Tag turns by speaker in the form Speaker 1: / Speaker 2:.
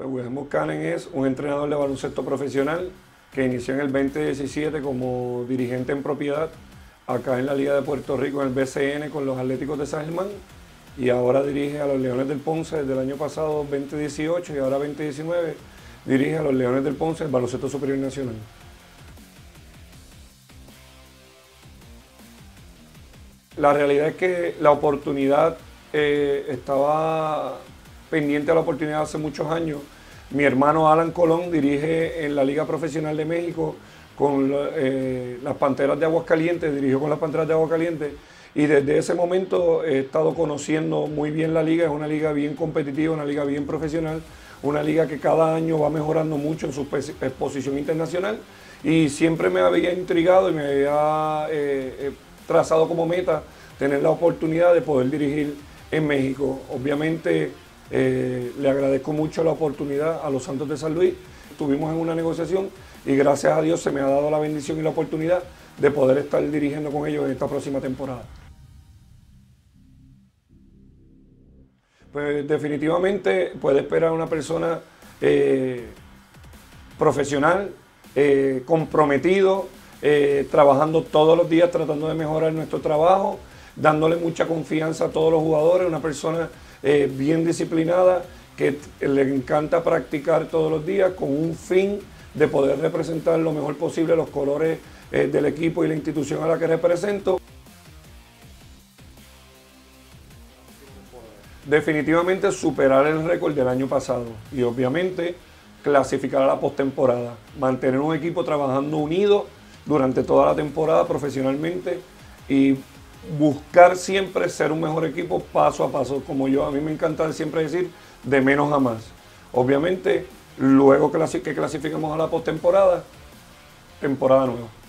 Speaker 1: Pues Wilhelm Buchanan es un entrenador de baloncesto profesional que inició en el 2017 como dirigente en propiedad acá en la Liga de Puerto Rico en el BCN con los Atléticos de San Germán y ahora dirige a los Leones del Ponce desde el año pasado 2018 y ahora 2019 dirige a los Leones del Ponce el baloncesto superior nacional. La realidad es que la oportunidad eh, estaba pendiente a la oportunidad hace muchos años. Mi hermano Alan Colón dirige en la Liga Profesional de México con eh, las Panteras de Aguascalientes, dirigió con las Panteras de Aguascalientes y desde ese momento he estado conociendo muy bien la liga, es una liga bien competitiva, una liga bien profesional, una liga que cada año va mejorando mucho en su exposición internacional y siempre me había intrigado y me había eh, eh, trazado como meta tener la oportunidad de poder dirigir en México. Obviamente eh, le agradezco mucho la oportunidad a los Santos de San Luis. Estuvimos en una negociación y gracias a Dios se me ha dado la bendición y la oportunidad de poder estar dirigiendo con ellos en esta próxima temporada. Pues definitivamente puede esperar una persona eh, profesional, eh, comprometido, trabajando todos los días tratando de mejorar nuestro trabajo, dándole mucha confianza a todos los jugadores, una persona eh, bien disciplinada, que le encanta practicar todos los días con un fin de poder representar lo mejor posible los colores eh, del equipo y la institución a la que represento. Definitivamente superar el récord del año pasado y obviamente clasificar a la postemporada, mantener un equipo trabajando unido durante toda la temporada profesionalmente y buscar siempre ser un mejor equipo paso a paso, como yo, a mí me encanta siempre decir, de menos a más. Obviamente, luego que clasifiquemos a la postemporada, temporada nueva.